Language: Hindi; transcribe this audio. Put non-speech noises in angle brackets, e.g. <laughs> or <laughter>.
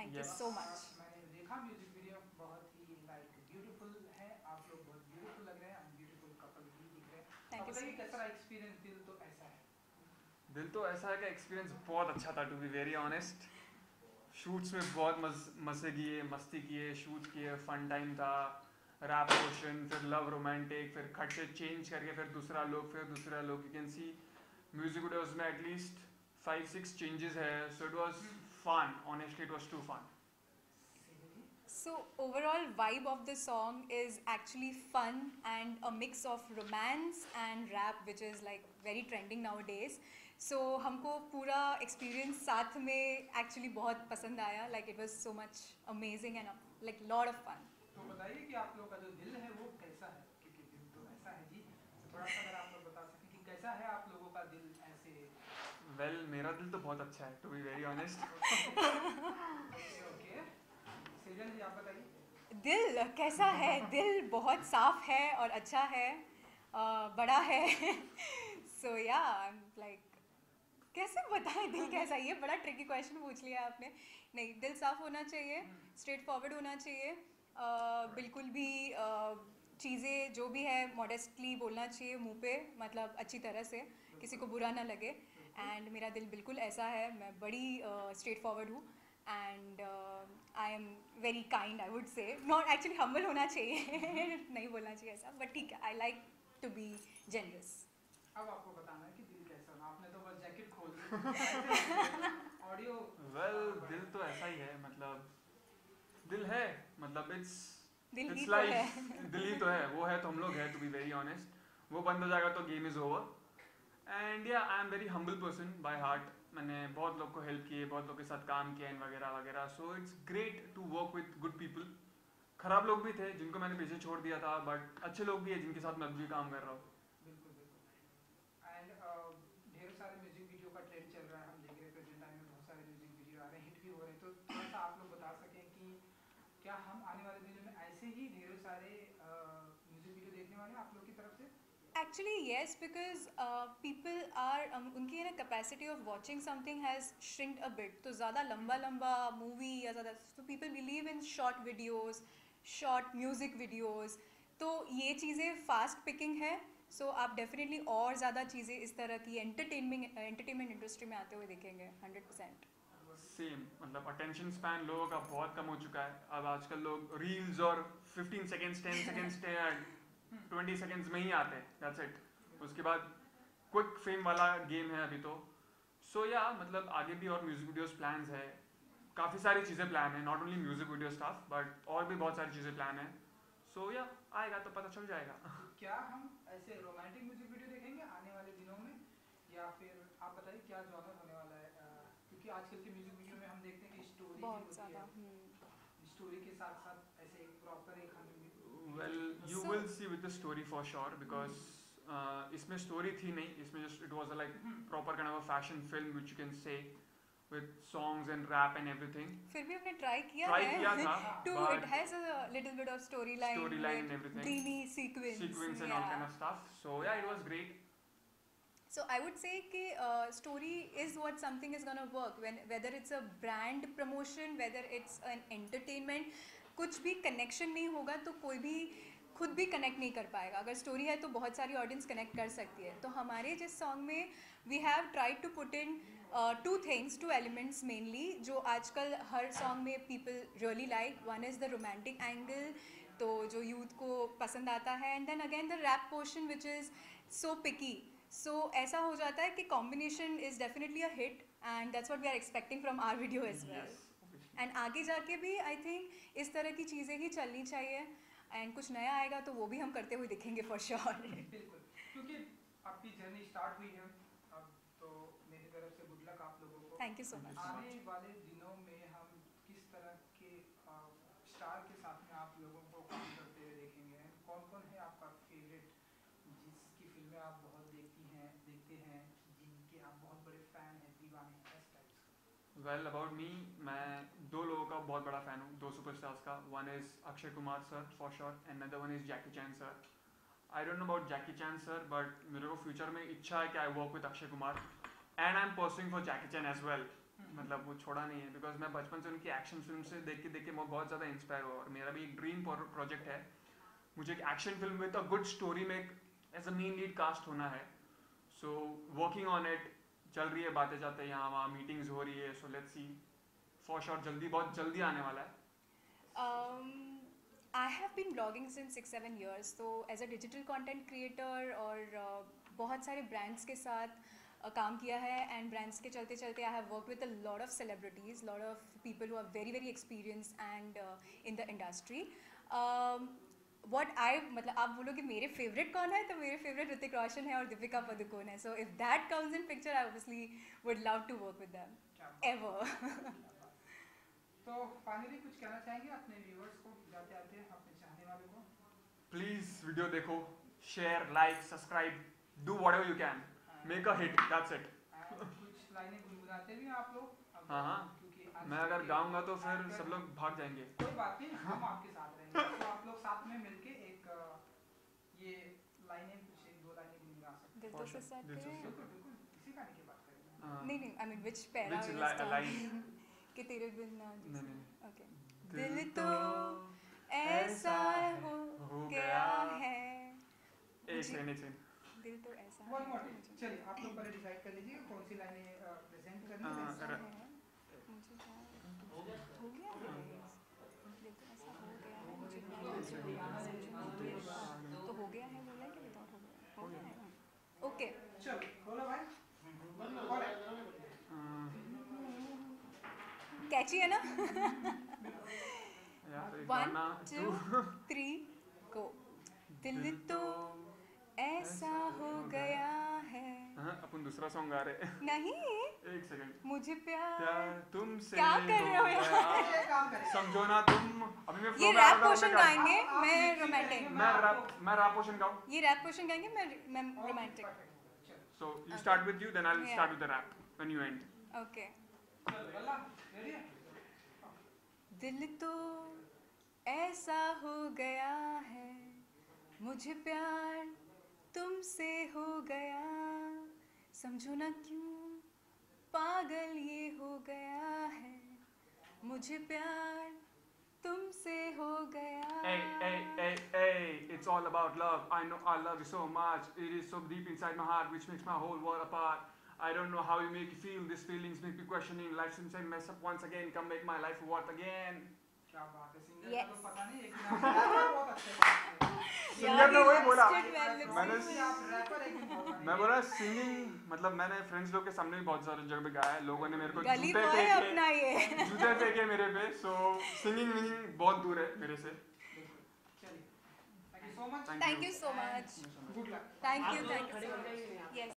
है Thank Yes. you so much. और मैंने देखा म्यूज़िक वीडियो बहुत ही लाइक ब्यूटीफुल है। आप लोग बहुत ब्यूटीफुल लग रहे हैं। ब्यूटीफुल कपल भी दिख रहे हैं। Thank अब you so बताइए much. कैसा एक्सपीरियंस दिल तो ऐसा है। दिल तो ऐसा है कि एक्सपीरियंस बहुत अच्छा था to be very honest shoots में बहुत मज मज़े किए मस्ती किए शूट किए फन टाइम था। रैप पोर्शन फिर लव रोमांटिक फिर खट से चेंज करके फिर दूसरा लोग फिर दूसरा लोग you can see music videos में at least five six changes है so it was fun honestly it was too fun So overall vibe of the song is actually fun and a mix of romance and rap which is like very trending nowadays. So हमको पूरा experience साथ में actually बहुत पसंद आया like it was so much amazing and uh, like lot of fun. तो बताइए कि आप लोग का जो दिल है वो कैसा है क्योंकि दिल तो ऐसा है जी तो थोड़ा सा अगर आप लोग बता सकें कि कैसा है आप वेल मेरा दिल तो बहुत अच्छा है टू बी वेरी ऑनेस्ट जी आप बताइए दिल कैसा है? दिल बहुत साफ़ है और अच्छा है बड़ा है। सो या लाइक कैसे बताएँ दिल कैसा ये बड़ा ट्रिकी क्वेश्चन पूछ लिया आपने। नहीं, दिल साफ़ होना चाहिए स्ट्रेट फॉरवर्ड होना चाहिए बिल्कुल भी चीज़ें जो भी है मॉडेस्टली बोलना चाहिए मुँह पे मतलब अच्छी तरह से, किसी को बुरा ना लगे। एंड मेरा दिल बिल्कुल ऐसा है मैं बड़ी स्ट्रेट फॉरवर्ड हूँ। And I am very kind I would say not actually humble होना चाहिए <laughs> नहीं बोलना चाहिए ऐसा बट ठीक है I like to be generous अब आपको बताना है कि दिल कैसा होना आपने तो बस जैकेट खोल दी। <laughs> ऑडियो वेल दिल तो ऐसा ही है मतलब दिल है मतलब इट्स दिल ही तो है। दिल ही तो है वो है तो हम लोग हैं टू बी वेरी ऑनेस्ट वो बंद हो जाएगा तो गेम इज़ ओवर एंड या I am very humble person by heart मैंने बहुत लोग को हेल्प किए, बहुत लोग के साथ काम किया एंड वगैरह वगैरह. So it's great to work with good people खराब लोग भी थे, जिनको मैंने पीछे छोड़ दिया था बट अच्छे लोग भी है, जिनके साथ मैं अभी काम कर रहा हूँ बिल्कुल बिल्कुल एंड ढेर सारे म्यूज़िक वीडियो का ट्रेंड चल रहा है हम देख रहे हैं प्रेजेंट टाइम में बहुत सारे म्यूज़िक वीडियो आ रहे हैं हिट भी हो रहे हैं तो थोड़ा सा आप लोग बता सकें कि क्या हम आने वाले दिनों में ऐसे ही ढेर सारे म्यूज़िक वीडियो देखने वाले हैं आप लोग की तरफ़ से Actually, yes, because uh, people are um, उनकी ना capacity of watching something has shrinked a bit. तो ज़्यादा लंबा लंबा movie या ज़्यादा तो people believe in short videos, short music videos. तो ये चीज़ें fast picking है. सो so, आप डेफिनेटली और ज़्यादा चीज़ें इस तरह की एंटरटेनमेंट एंटरटेनमेंट इंडस्ट्री में आते हुए देखेंगे हंड्रेड परसेंट सेम मतलब अटेंशन स्पैन लोगों का बहुत कम हो चुका है अब आजकल लोग रील्स और 15 सेकंड्स 10 सेकंड्स 20 सेकंड्स में ही आते हैं दैट्स इट उसके बाद क्विक फेम वाला गेम है अभी तो. सो so, या yeah, मतलब आगे भी और म्यूज़िक वीडियोस प्लान्स है. काफ़ी सारी चीज़ें प्लान है not only music video stuff but और भी बहुत सारी चीज़ें प्लान है. सो so, या yeah, आएगा तो पता चल जाएगा. <laughs> क्या हम ऐसे रोमांटिक म्यूज़िक वीडियो देखेंगे आने वाले दिनों में? या फिर आप बताइए क्या जॉनर होने वाला है क्योंकि आजकल के म्यूज़िक वीडियो में हम देखते हैं कि स्टोरी बहुत होती ज़्यादा है। हम्म। स्टोरी के साथ साथ Well you So- will see with the story for sure because इसमें स्टोरी थी नहीं इसमें just it was like proper kind of a fashion film which you can say with songs and rap and everything फिर भी हमने ट्राई किया ट्राई है किया था <laughs> to but it has a little bit of storyline Storyline with and everything. dreamy sequence, sequence and all yeah. kind of stuff so yeah it was great so i would say कि uh, story is what something is going to work when whether it's a brand promotion whether it's an entertainment कुछ भी कनेक्शन नहीं होगा तो कोई भी खुद भी कनेक्ट नहीं कर पाएगा। अगर स्टोरी है तो बहुत सारी ऑडियंस कनेक्ट कर सकती है। तो हमारे जिस सॉन्ग में we have tried to put in two things two elements mainly जो आजकल हर सॉन्ग में people really like one is the romantic angle तो जो यूथ को पसंद आता है। And then again the rap portion which is so picky so ऐसा हो जाता है कि combination is definitely a hit and that's what we are expecting from our video as well. And आगे जाके भी आई थिंक इस तरह की चीज़ें ही चलनी चाहिए। एंड कुछ नया आएगा तो वो भी हम करते हुए दिखेंगे फॉर श्योर बिल्कुल। क्योंकि आपकी जर्नी स्टार्ट हुई है। अब तो मेरी तरफ़ से गुड लक आप लोगों को। थैंक यू सो मच आने वाले दिनों में हम किस तरह के स्टार के साथ में आप लोगों को काम करते हुए देखेंगे? कौन कौन है आपका फेवरेट जिसकी फ़िल्में आप बहुत देखती हैं देखते हैं जिनके आप बहुत बड़े फ़ैन हैं दीवाने हैं इस टाइप वेल अबाउट मी मैं दो लोगों का बहुत बड़ा फ़ैन हूँ दो सुपरस्टार्स का। One is Akshay Kumar sir for sure and other one is Jackie Chan sir I don't know about Jackie Chan sir but मेरे को फ्यूचर में इच्छा है कि I work with Akshay Kumar and I am pursuing for Jackie Chan as well मतलब वो छोड़ा नहीं है बिकॉज़ मैं बचपन से उनकी एक्शन फ़िल्म से देख के देख के मैं बहुत ज़्यादा इंस्पायर हुआ और मेरा भी एक ड्रीम प्रोजेक्ट है। मुझे एक action film with a good story में एक as a main lead cast होना है। सो वर्किंग ऑन इट चल रही है बातें जाते यहाँ वहाँ मीटिंग्स हो रही है so let's see for sure जल्दी बहुत जल्दी आने वाला है Um, I have been blogging since six seven years. तो as a digital content creator और uh, बहुत सारे ब्रांड्स के साथ uh, काम किया है एंड ब्रांड्स के चलते चलते I have work with a lot of celebrities lot of people who are very very experience and in the industry what I मतलब आप बोलोगे मेरे फेवरेट कौन है तो मेरे फेवरेट ऋतिक रोशन है और दीपिका पदुकोण है. So if that comes in picture I obviously would love to work with them ever तो फाइनली कुछ कहना चाहेंगे अपने व्यूअर्स को? जाते आते अपने चाहने वालों को. प्लीज़ वीडियो देखो. Share like subscribe do whatever you can make a hit that's it कुछ लाइनें गुनगुनाते भी आप लोग. अब हाँ, हाँ। मैं अगर गाऊँगा तो फिर सब लोग भाग जाएँगे. कोई बात नहीं हम आपके साथ रहेंगे तो आप लोग साथ में मिलके एक अ, ये लाइनें कुछ एक दो लाइनें गुनगुना सकते दिल For तो sure. से दिल से हैं हैं बिल्कुल बिल्कुल इसी गाने की बात करेंगे हाँ, नहीं नहीं I mean which para line? कि तेरे बिन ना जी नहीं, नहीं। ओके दिल तो ऐसा हो हो गया है एक सेकंड एक सेकंड दिल तो ऐसा वन है मोर चलिए आप लोग पहले डिसाइड कर लीजिए कौन सी लाइनें प्रेजेंट करनी हाँ, है ऐसा है, मुझे प्यार हो गया दिल तो ऐसा हो गया है मुझे प्यार समझो मुझे तो हो गया है बोला है कि विदाउट हो गया हो गया है ओके चलो बोलो भाई और कैची है ना? वन टू थ्री गो दिल तो ऐसा हो गया। है। हाँ, अपन दूसरा सॉन्ग गा रहे हैं। <laughs> नहीं? एक सेकंड मुझे प्यार प्यार तुमसे क्या कर रहे हो यार? ये समझो ना तुम। अभी मैं ये रैप पोर्शन गाएँगे मैं रोमांटिक मैं रैप मैं रैप पोर्शन गाऊं? ये रैप पोर्शन गाएँगे मैं मैं romantic so you start with you then I'll Yeah. start with the rap when you end. Okay दिल तो ऐसा हो गया है मुझे प्यार तुमसे हो गया समझो ना क्यों पागल ये हो गया है मुझे प्यार तुमसे हो गया Hey, hey, hey, hey, it's all about love. I know I love you so much. It is so deep inside my heart, which makes my whole world apart. I don't know how you make you feel. These feelings make me questioning. Life seems to mess up once again. Come make my life worth again. क्या बात है सिंगर का Yes. तो <laughs> पता नहीं लेकिन आप rapper बहुत अच्छे गाते हैं। Singer ने वही बोला। मैंने मैंने- Obviously आप rapper एक दिन बहुत मैं बोला सिंगिंग मतलब मैंने फ्रेंड्स लोग के सामने भी बहुत सारी जगह पे गाया है लोगों ने मेरे को गली जूते बॉय फेंके अपना ये जूते फेंके मेरे पे सो सिंगिंग विंगिंग बहुत दूर है मेरे से चलिए thank you so much Thank thank you. You so much Thank you so much. Good luck thank you thank you yes